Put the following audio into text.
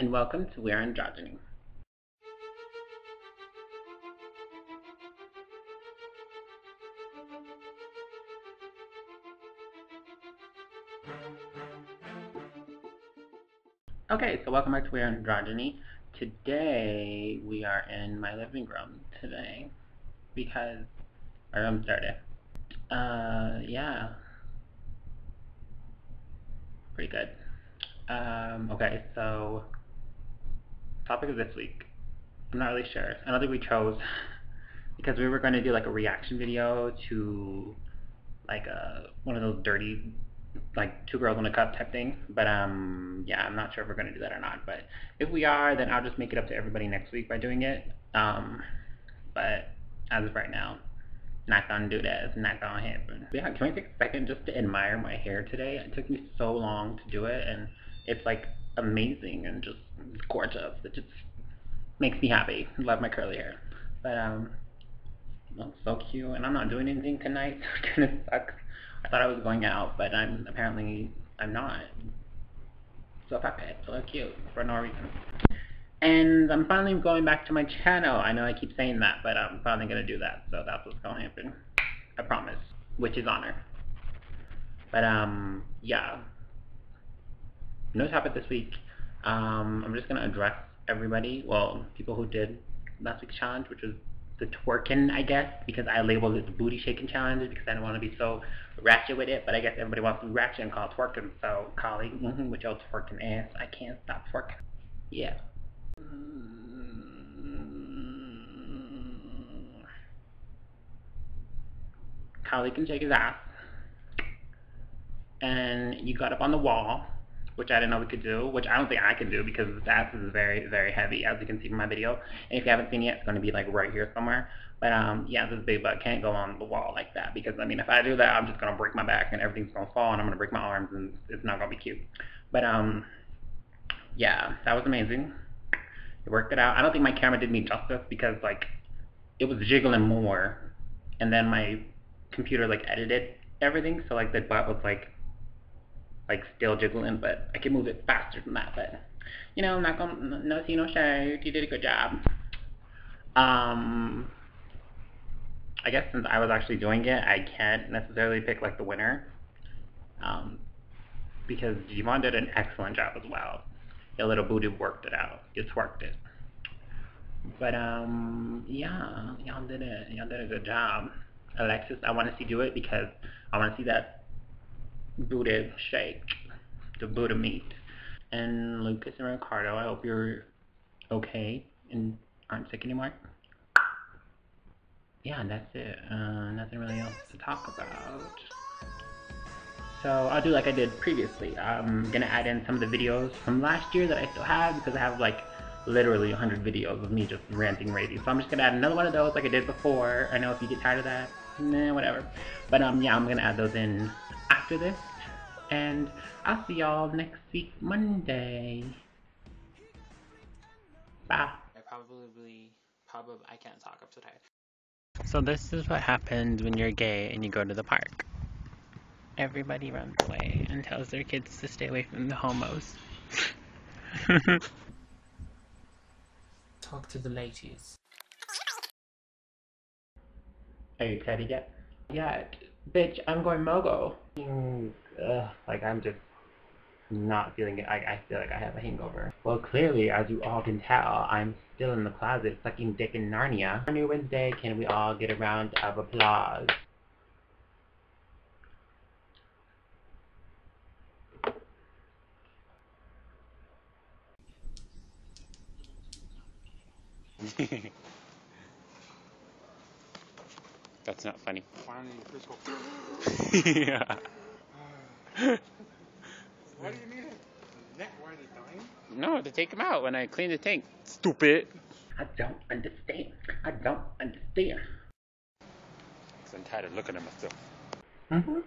and welcome to We're Androgyny. Okay, so welcome back to We're Androgyny. Today, we are in my living room today, because, our I'm sorry, uh, yeah, pretty good. Um, okay, so topic of this week. I'm not really sure. I don't think we chose because we were going to do like a reaction video to like a one of those dirty like two girls in a cup type thing. But um yeah, I'm not sure if we're gonna do that or not. But if we are, then I'll just make it up to everybody next week by doing it. Um but as of right now, not gonna do that. It's not gonna happen. Yeah, can I take a second just to admire my hair today? It took me so long to do it and it's like amazing and just gorgeous. It just makes me happy. Love my curly hair. But um looks so cute and I'm not doing anything tonight, so it kinda sucks. I thought I was going out, but I'm apparently I'm not. So fuck it. So cute for no reason. And I'm finally going back to my channel. I know I keep saying that, but I'm finally gonna do that. So that's what's gonna happen. I promise. Which is honor. But um yeah. No topic this week. Um I'm just gonna address everybody. Well, people who did last week's challenge, which was the twerking, I guess, because I labeled it the booty shaking challenge because I didn't want to be so ratchet with it, but I guess everybody wants to be ratchet and call it twerking, so Kali, mm-hmm, with your twerking ass, I can't stop twerking. Yeah. Kali can shake his ass. And you got up on the wall, which I didn't know we could do, which I don't think I can do because the ass is very, very heavy, as you can see from my video. And if you haven't seen it yet, it's going to be like right here somewhere. But um, yeah, this big butt can't go on the wall like that because I mean, if I do that, I'm just going to break my back and everything's going to fall and I'm going to break my arms and it's not going to be cute. But um, yeah, that was amazing. It worked it out. I don't think my camera did me justice because like it was jiggling more, and then my computer like edited everything, so like the butt was like like still jiggling, but I can move it faster than that. But you know, I'm not gonna no see no shade. You did a good job. Um, I guess since I was actually doing it, I can't necessarily pick like the winner. Um, because Yvonne did an excellent job as well. Your little booty worked it out. Just worked it. But um, yeah, y'all did it. Y'all did a good job. Alexis, I want to see do it because I want to see that booty shake, the Buddha meat. And Lucas and Ricardo, I hope you're okay and aren't sick anymore. Yeah, that's it. Uh, nothing really else to talk about. So I'll do like I did previously. I'm gonna add in some of the videos from last year that I still have because I have like literally 100 videos of me just ranting raving. So I'm just gonna add another one of those like I did before. I know if you get tired of that, nah, whatever. But um, yeah, I'm gonna add those in after this. And I'll see y'all next week, Monday. Bye. I probably, probably, I can't talk, I'm so tired. So this is what happens when you're gay and you go to the park. Everybody runs away and tells their kids to stay away from the homos. Talk to the ladies. Are you excited yet? Yeah, bitch, I'm going mogo. Mm, ugh, like I'm just not feeling it. I, I feel like I have a hangover. Well, clearly, as you all can tell, I'm still in the closet sucking dick in Narnia. On New Wednesday, can we all get a round of applause? That's not funny. Finally, yeah. Why do you need a neck? Why are they dying? No, to take them out when I clean the tank. Stupid. I don't understand. I don't understand. I'm tired of looking at myself. Mm-hmm.